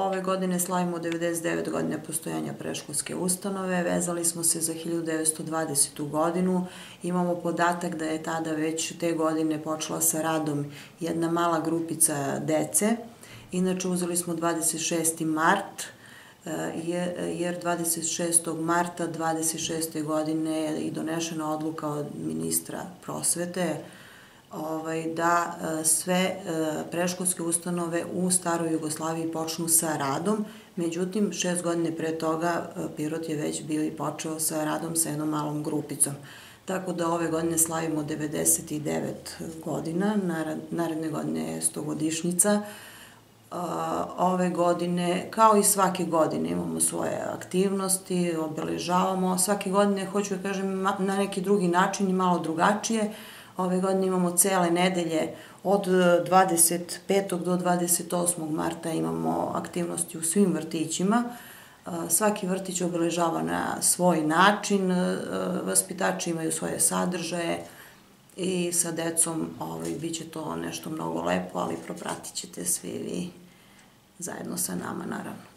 ove godine slavimo 99 godine postojanja preškolske ustanove, vezali smo se za 1920. godinu, imamo podatak da je tada već te godine počela sa radom jedna mala grupica dece, inače uzeli smo 26. mart, e, jer 26. marta 26. godine je i donešena odluka od ministra prosvete, ovaj, da e, sve e, preškolske ustanove u staroj Jugoslaviji počnu sa radom, međutim, šest godine pre toga e, Pirot je već bio i počeo sa radom sa jednom malom grupicom. Tako da ove godine slavimo 99 godina, naredne godine je 100 godišnica, ove godine, kao i svake godine, imamo svoje aktivnosti, obeležavamo. Svake godine, hoću da kažem, na neki drugi način i malo drugačije, Ove godine imamo cele nedelje od 25. do 28. marta imamo aktivnosti u svim vrtićima. Svaki vrtić obeležava na svoj način, vaspitači imaju svoje sadržaje i sa decom ovaj, bit će to nešto mnogo lepo, ali propratit ćete svi vi zajedno sa nama naravno.